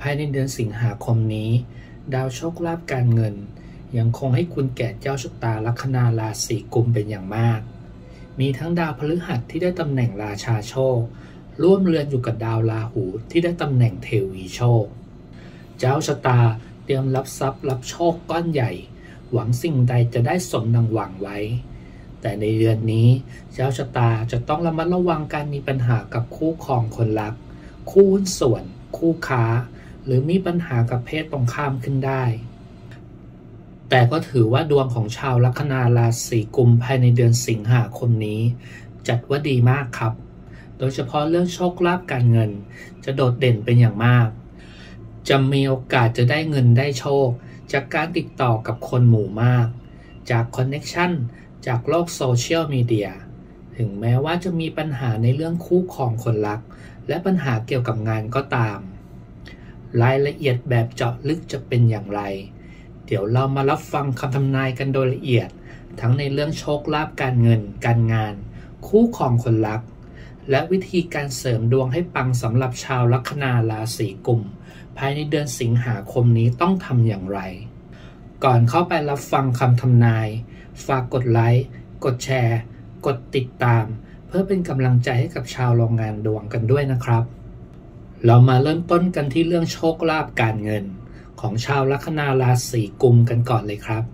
ภายในเดือนสิงหาคมนี้ ดาวโชคลาภการเงิน ยังคงให้คุณแก่เจ้าชะตาลัคนาราศีกุมเป็นอย่างมาก มีทั้งดาวพฤหัสที่ได้ตำแหน่งราชาโชค ร่วมเรือนอยู่กับดาวราหูที่ได้ตำแหน่งเทวีโชค เจ้าชะตาเตรียมรับทรัพย์รับโชคก้อนใหญ่ หวังสิ่งใดจะได้สมดังหวังไว้แต่ในเดือนนี้เจ้าชะตาจะต้องระมัดระวังการมีปัญหากับคู่ครองคนรัก คู่หุ้นส่วน คู่ค้า หรือมีปัญหากับเพศตรงข้ามขึ้นได้ แต่ก็ถือว่าดวงของชาวลัคนาราศีกุมภายในเดือนสิงหาคมนี้ จัดว่าดีมากครับ โดยเฉพาะเรื่องโชคลาภการเงิน จะโดดเด่นเป็นอย่างมาก จะมีโอกาสจะได้เงินได้โชค จากการติดต่อกับคนหมู่มาก จากคอนเน็ชันจากโลกโซเชียลมีเดียถึงแม้ว่าจะมีปัญหาในเรื่องคู่ครองคนรัก และปัญหาเกี่ยวกับงานก็ตาม รายละเอียดแบบเจาะลึกจะเป็นอย่างไร เดี๋ยวเรามารับฟังคำทำนายกันโดยละเอียด ทั้งในเรื่องโชคลาภการเงิน การงาน คู่ครองคนรัก และวิธีการเสริมดวงให้ปังสำหรับชาวลัคนาราศีกุม ภายในเดือนสิงหาคมนี้ต้องทำอย่างไร ก่อนเข้าไปรับฟังคำทำนาย ฝากกดไลค์ กดแชร์ กดติดตาม เพื่อเป็นกำลังใจให้กับชาวโรงงานดวงกันด้วยนะครับ เรามาเริ่มต้นกันที่เรื่องโชคลาภการเงิน ของชาวลัคนาราศีกุมกันก่อนเลยครับ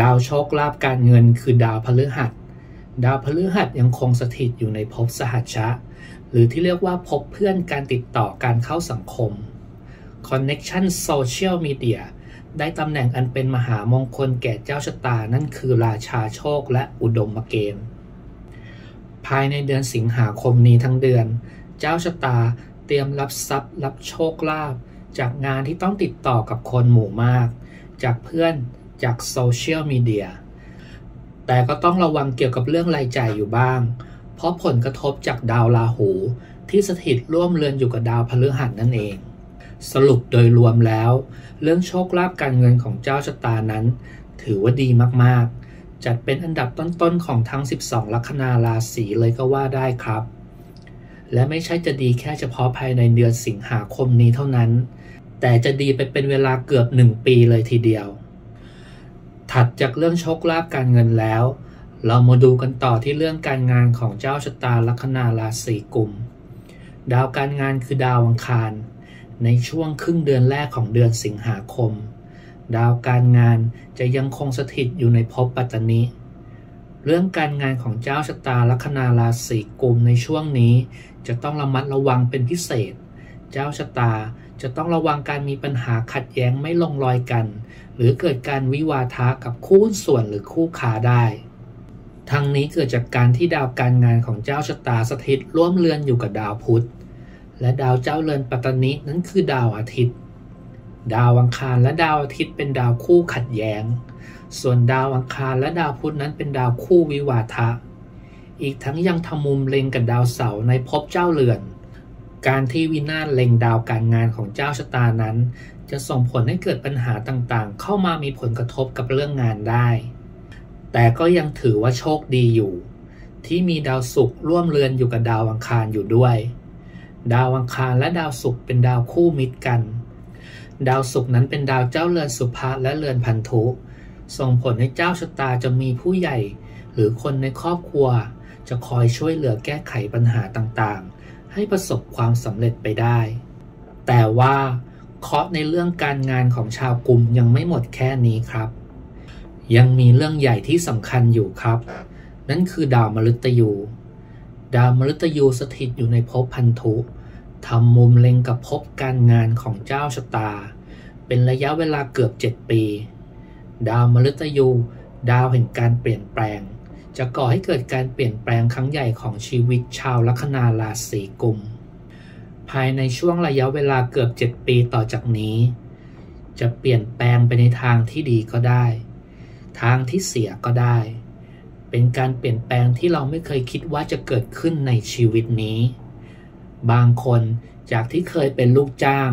ดาวโชคลาภการเงินคือดาวพฤหัส ดาวพฤหัสยังคงสถิตอยู่ในภพสหัชชะ หรือที่เรียกว่าพบเพื่อนการติดต่อการเข้าสังคม Connection Social Media ได้ตำแหน่งอันเป็นมหามงคลแก่เจ้าชะตานั่นคือราชาโชคและอุดมเกณฑ์ภายในเดือนสิงหาคมนี้ทั้งเดือน เจ้าชะตา เตรียมรับทรัพย์รับโชคลาภจากงานที่ต้องติดต่อกับคนหมู่มาก จากเพื่อนจากโซเชียลมีเดียแต่ก็ต้องระวังเกี่ยวกับเรื่องรายจ่ายอยู่บ้าง เพราะผลกระทบจากดาวราหู ที่สถิตร่วมเรือนอยู่กับดาวพฤหัสนั่นเอง สรุปโดยรวมแล้ว เรื่องโชคลาภการเงินของเจ้าชะตานั้น ถือว่าดีมากๆ จัดเป็นอันดับต้นๆของทั้ง 12 ลัคนาราศีเลยก็ว่าได้ครับ และไม่ใช่จะดีแค่เฉพาะภายในเดือนสิงหาคมนี้เท่านั้น แต่จะดีไปเป็นเวลาเกือบหนึ่งปีเลยทีเดียว ถัดจากเรื่องโชคลาภการเงินแล้ว เรามาดูกันต่อที่เรื่องการงานของเจ้าชะตาลัคนาราศีกุม ดาวการงานคือดาวอังคาร ในช่วงครึ่งเดือนแรกของเดือนสิงหาคม ดาวการงานจะยังคงสถิตอยู่ในภพปัตตนิ เรื่องการงานของเจ้าชะตาลัคนาราศีกุมในช่วงนี้ จะต้องระมัดระวังเป็นพิเศษ เจ้าชะตาจะต้องระวังการมีปัญหาขัดแย้งไม่ลงรอยกัน หรือเกิดการวิวาทะกับคู่ส่วนหรือคู่ค้าได้ ทั้งนี้เกิดจากการที่ดาวการงานของเจ้าชะตาสถิตร่วมเรือนอยู่กับดาวพุธ และดาวเจ้าเรือนปัตตนินั้นคือดาวอาทิตย์ ดาวอังคารและดาวอาทิตย์เป็นดาวคู่ขัดแย้ง ส่วนดาวอังคารและดาวพุธนั้นเป็นดาวคู่วิวาทะ อีกทั้งยังทำมุมเล็งกับดาวเสาร์ในภพเจ้าเรือน การที่วินาศเล็งดาวการงานของเจ้าชะตานั้น จะส่งผลให้เกิดปัญหาต่างๆ เข้ามามีผลกระทบกับเรื่องงานได้ แต่ก็ยังถือว่าโชคดีอยู่ ที่มีดาวศุกร์ร่วมเรือนอยู่กับดาวอังคารอยู่ด้วย ดาวอังคารและดาวศุกร์เป็นดาวคู่มิตรกัน ดาวศุกร์นั้นเป็นดาวเจ้าเรือนสุภะและเรือนพันธุ ส่งผลให้เจ้าชะตาจะมีผู้ใหญ่ หรือคนในครอบครัว จะคอยช่วยเหลือแก้ไขปัญหาต่างๆ ให้ประสบความสำเร็จไปได้ แต่ว่าเคราะห์ในเรื่องการงานของชาวกลุ่มยังไม่หมดแค่นี้ครับ ยังมีเรื่องใหญ่ที่สำคัญอยู่ครับ นั่นคือดาวมฤตยู ดาวมฤตยูสถิตอยู่ในภพพันธุ ทำมุมเล็งกับภพการงานของเจ้าชะตา เป็นระยะเวลาเกือบ 7 ปี ดาวมฤตยู ดาวแห่งการเปลี่ยนแปลง จะก่อให้เกิดการเปลี่ยนแปลงครั้งใหญ่ของชีวิตชาวลัคนาราศีกุม ภายในช่วงระยะเวลาเกือบ 7 ปีต่อจากนี้ จะเปลี่ยนแปลงไปในทางที่ดีก็ได้ ทางที่เสียก็ได้ เป็นการเปลี่ยนแปลงที่เราไม่เคยคิดว่าจะเกิดขึ้นในชีวิตนี้ บางคนจากที่เคยเป็นลูกจ้าง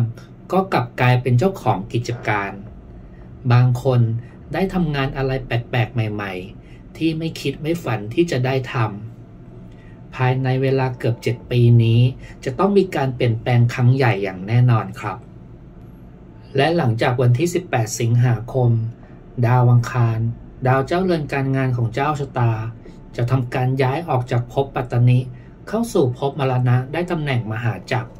ก็กลับกลายเป็นเจ้าของกิจการ บางคนได้ทำงานอะไรแปลกๆ ใหม่ ๆ ที่ไม่คิดไม่ฝันที่จะได้ทำภายในเวลาเกือบ 7 ปีนี้ จะต้องมีการเปลี่ยนแปลงครั้งใหญ่อย่างแน่นอนครับ และหลังจากวันที่ 18 สิงหาคม ดาวอังคาร ดาวเจ้าเรือนการงานของเจ้าชะตา จะทำการย้ายออกจากภพปัตตนิ เข้าสู่ภพมรณะได้ตำแหน่งมหาจักร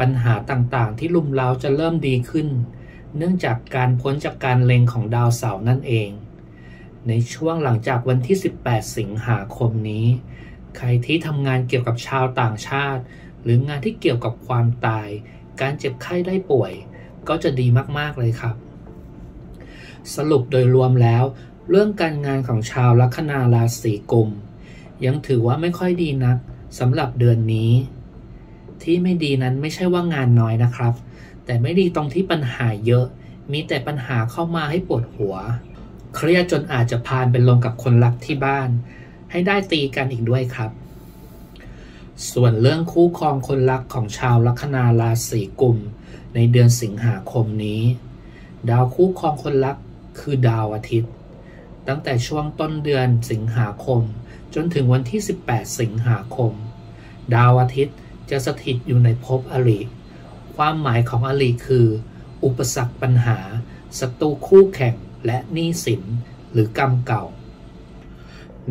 ปัญหาต่างๆที่ลุมเล้าจะเริ่มดีขึ้น เนื่องจากการพ้นจากการเล็งของดาวเสาร์นั่นเอง ในช่วงหลังจากวันที่ 18 สิงหาคมนี้ ใครที่ทำงานเกี่ยวกับชาวต่างชาติ หรืองานที่เกี่ยวกับความตาย การเจ็บไข้ได้ป่วย ก็จะดีมากๆเลยครับ สรุปโดยรวมแล้ว เรื่องการงานของชาวลัคนาราศีกุม ยังถือว่าไม่ค่อยดีนักสำหรับเดือนนี้ ที่ไม่ดีนั้นไม่ใช่ว่างานน้อยนะครับ แต่ไม่ดีตรงที่ปัญหาเยอะ มีแต่ปัญหาเข้ามาให้ปวดหัว เครียดจนอาจจะพานเป็นลงกับคนรักที่บ้าน ให้ได้ตีกันอีกด้วยครับ ส่วนเรื่องคู่ครองคนรักของชาวลัคนาราศีกุมในเดือนสิงหาคมนี้ ดาวคู่ครองคนรักคือดาวอาทิตย์ ตั้งแต่ช่วงต้นเดือนสิงหาคม จนถึงวันที่ 18 สิงหาคม ดาวอาทิตย์จะสถิตอยู่ในภพอริ ความหมายของอริคือ อุปสรรคปัญหาศัตรูคู่แข่งและหนี้สินหรือกรรมเก่า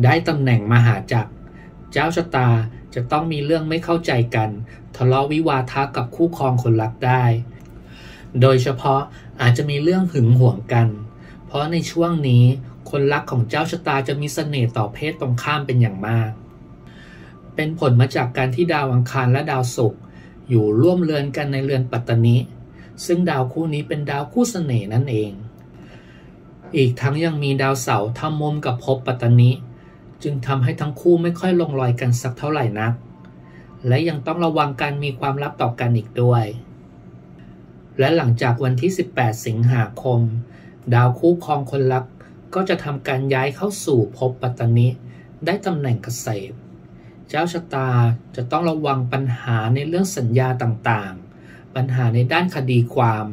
ได้ตำแหน่งมหาจักร เจ้าชะตาจะต้องมีเรื่องไม่เข้าใจกัน ทะเลาะวิวาทะกับคู่ครองคนรักได้ โดยเฉพาะอาจจะมีเรื่องหึงหวงกัน เพราะในช่วงนี้ คนรักของเจ้าชะตาจะมีเสน่ห์ต่อเพศตรงข้ามเป็นอย่างมาก เป็นผลมาจากการที่ดาวอังคารและดาวศุกร์อยู่ร่วมเรือนกันในเรือนปัตตนิ ซึ่งดาวคู่นี้เป็นดาวคู่เสน่ห์นั่นเอง อีกทั้งยังมีดาวเสาร์ทำมุมกับภพปัตตนิ จึงทำให้ทั้งคู่ไม่ค่อยลงรอยกันสักเท่าไหร่นัก และยังต้องระวังการมีความลับต่อกันอีกด้วย และหลังจากวันที่ 18 สิงหาคม ดาวคู่ครองคนรัก ก็จะทำการย้ายเข้าสู่ภพปัตตนิได้ตำแหน่งเกษตร เจ้าชะตาจะต้องระวังปัญหาในเรื่องสัญญาต่างๆ ปัญหาในด้านคดีความ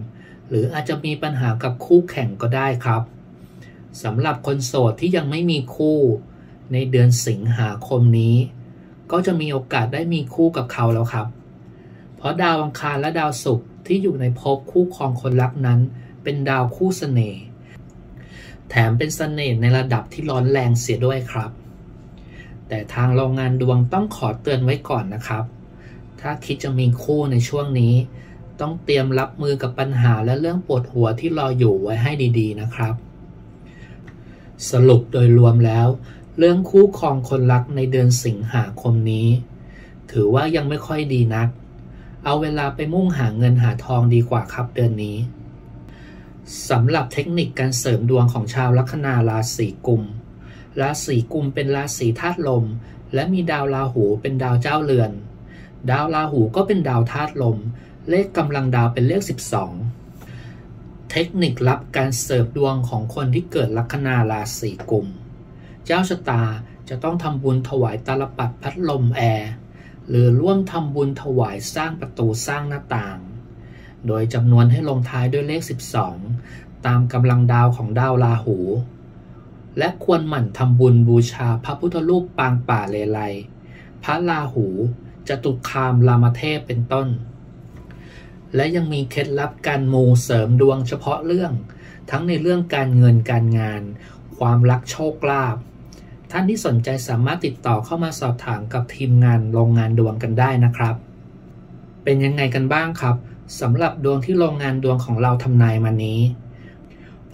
หรืออาจจะมีปัญหากับคู่แข่งก็ได้ครับสำหรับคนโสดที่ยังไม่มีคู่ ในเดือนสิงหาคมนี้ ก็จะมีโอกาสได้มีคู่กับเขาแล้วครับ เพราะดาวอังคารและดาวศุกร์ที่อยู่ในภพคู่ครองคนรักนั้น เป็นดาวคู่เสน่ห์ แถมเป็นเสน่ห์ในระดับที่ร้อนแรงเสียด้วยครับ แต่ทางโรงงานดวงต้องขอเตือนไว้ก่อนนะครับ ถ้าคิดจะมีคู่ในช่วงนี้ ต้องเตรียมรับมือกับปัญหาและเรื่องปวดหัวที่รออยู่ไว้ให้ดีๆนะครับ สรุปโดยรวมแล้ว เรื่องคู่ครองคนรักในเดือนสิงหาคมนี้ ถือว่ายังไม่ค่อยดีนัก เอาเวลาไปมุ่งหาเงินหาทองดีกว่าครับเดือนนี้ สำหรับเทคนิคการเสริมดวงของชาวลัคนาราศีกุม ราศีกุมเป็นราศีธาตุลม และมีดาวราหูเป็นดาวเจ้าเรือน ดาวราหูก็เป็นดาวธาตุลม เลขกำลังดาวเป็นเลข 12 เทคนิคลับการเสริมดวงของคนที่เกิดลัคนาราศีกุม เจ้าชะตาจะต้องทำบุญถวายตาลปัดพัดลมแอร์ หรือร่วมทำบุญถวายสร้างประตูสร้างหน้าต่าง โดยจำนวนให้ลงท้ายด้วยเลข 12 ตามกำลังดาวของดาวราหู และควรหมั่นทำบุญบูชาพระพุทธรูปปางป่าเลไล พระราหูจตุคามรามเทพเป็นต้น และยังมีเคล็ดลับการมูเสริมดวงเฉพาะเรื่อง ทั้งในเรื่องการเงินการงาน ความรักโชคลาภท่านที่สนใจสามารถติดต่อเข้ามาสอบถามกับทีมงานโรงงานดวงกันได้นะครับ เป็นยังไงกันบ้างครับ สำหรับดวงที่โรงงานดวงของเราทำนายมานี้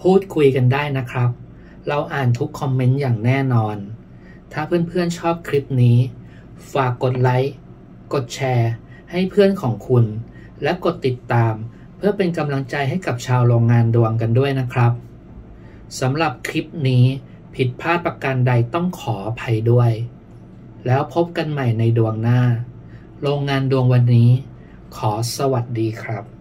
พูดคุยกันได้นะครับ เราอ่านทุกคอมเมนต์อย่างแน่นอน ถ้าเพื่อนๆชอบคลิปนี้ ฝากกดไลค์ กดแชร์ ให้เพื่อนของคุณ และกดติดตาม เพื่อเป็นกำลังใจให้กับชาวโรงงานดวงกันด้วยนะครับสำหรับคลิปนี้ผิดพลาดประการใดต้องขออภัยด้วย แล้วพบกันใหม่ในดวงหน้า โรงงานดวงวันนี้ ขอสวัสดีครับ